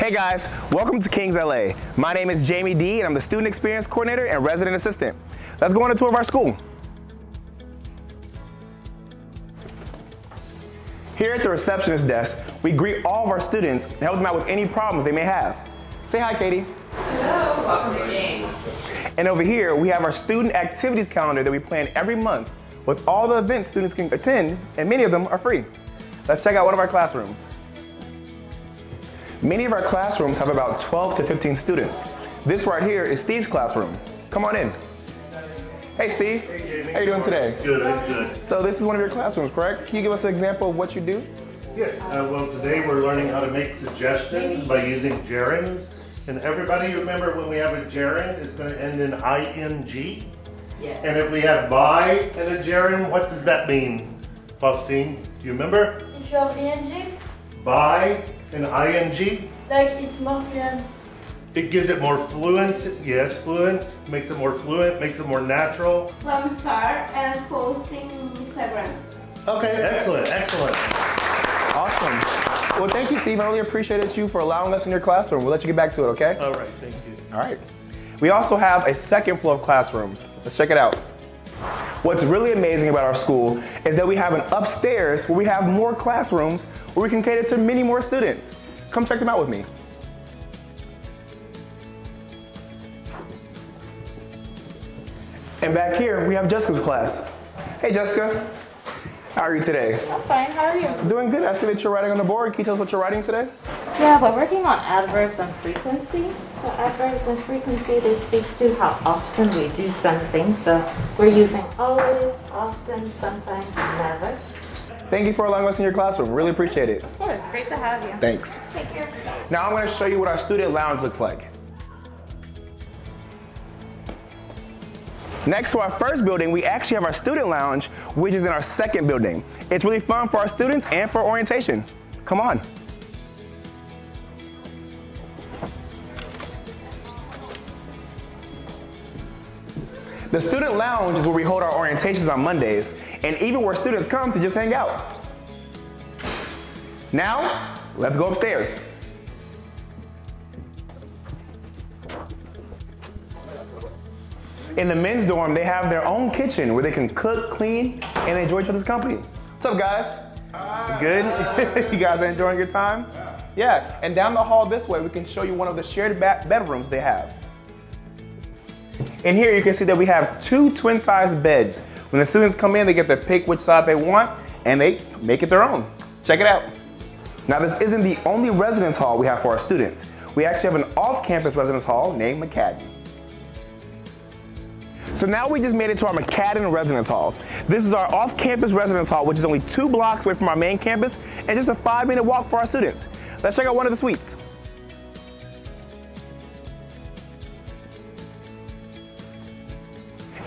Hey guys, welcome to Kings LA. My name is Jaime Dee and I'm the Student Experience Coordinator and Resident Assistant. Let's go on a tour of our school. Here at the receptionist desk, we greet all of our students and help them out with any problems they may have. Say hi, Katie. Hello, welcome to Kings. And over here, we have our student activities calendar that we plan every month with all the events students can attend, and many of them are free. Let's check out one of our classrooms. Many of our classrooms have about 12 to 15 students. This right here is Steve's classroom. Come on in. Hey Steve, Hey Jaime. how you doing today? Good, I'm good. So this is one of your classrooms, correct? Can you give us an example of what you do? Yes, uh, well, today we're learning how to make suggestions by using gerunds. And everybody remember when we have a gerund, it's gonna end in ing? Yes. And if we have by and a gerund, what does that mean? Faustine, do you remember? If you have ing, By and ing, like it's more fluent. it gives it more fluency. Yes, fluent, makes it more fluent, makes it more natural. some star and posting Instagram. Okay, excellent, excellent. Awesome. Well, thank you, Steve. I really appreciated you for allowing us in your classroom. We'll let you get back to it, okay? All right, thank you. All right. We also have a second floor of classrooms. Let's check it out. What's really amazing about our school is that we have an upstairs where we have more classrooms where we can cater to many more students. Come check them out with me. And back here, we have Jessica's class. Hey, Jessica. How are you today? I'm fine, how are you? Doing good. I see that you're writing on the board. Can you tell us what you're writing today? Yeah, we're working on adverbs and frequency. So adverbs and frequency, they speak to how often we do something. So we're using always, often, sometimes, never. Thank you for allowing us in your classroom. Really appreciate it. Of course, great to have you. Thanks. Take care. Now I'm going to show you what our student lounge looks like. Next to our first building, we actually have our student lounge, which is in our second building. It's really fun for our students and for orientation. Come on. The student lounge is where we hold our orientations on Mondays, and even where students come to just hang out. Now, let's go upstairs. In the men's dorm, they have their own kitchen where they can cook, clean, and enjoy each other's company. What's up, guys? Good? you guys are enjoying your time? Yeah, and down the hall this way, we can show you one of the shared bedrooms they have. In here, you can see that we have two twin-sized beds. When the students come in, they get to pick which side they want, and they make it their own. Check it out. Now, this isn't the only residence hall we have for our students. We actually have an off-campus residence hall named McCadden. So now we just made it to our McCadden Residence Hall. This is our off-campus residence hall, which is only two blocks away from our main campus and just a five-minute walk for our students. Let's check out one of the suites.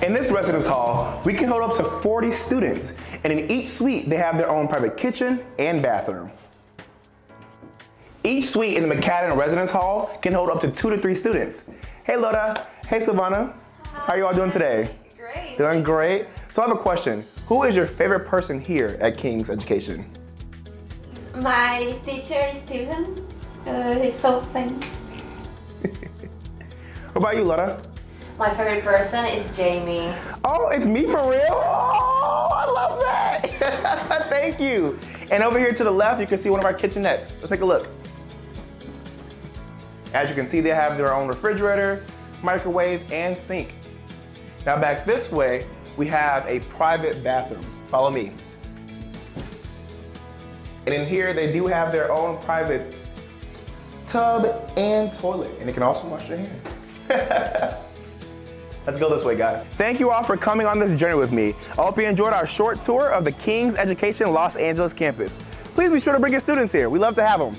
In this residence hall, we can hold up to 40 students, and in each suite, they have their own private kitchen and bathroom. Each suite in the McCadden Residence Hall can hold up to two to three students. Hey Loda, hey Savannah, how are you all doing today? Great. Doing great. So I have a question. Who is your favorite person here at King's Education? My teacher, Steven, uh, he's so funny. What about you, Loda? My favorite person is Jaime. Oh, it's me for real? Oh, I love that. Thank you. And over here to the left, you can see one of our kitchenettes. Let's take a look. As you can see, they have their own refrigerator, microwave, and sink. Now back this way, we have a private bathroom. Follow me. And in here, they do have their own private tub and toilet, and they can also wash their hands. Let's go this way, guys. Thank you all for coming on this journey with me. I hope you enjoyed our short tour of the King's Education Los Angeles campus. Please be sure to bring your students here. We love to have them.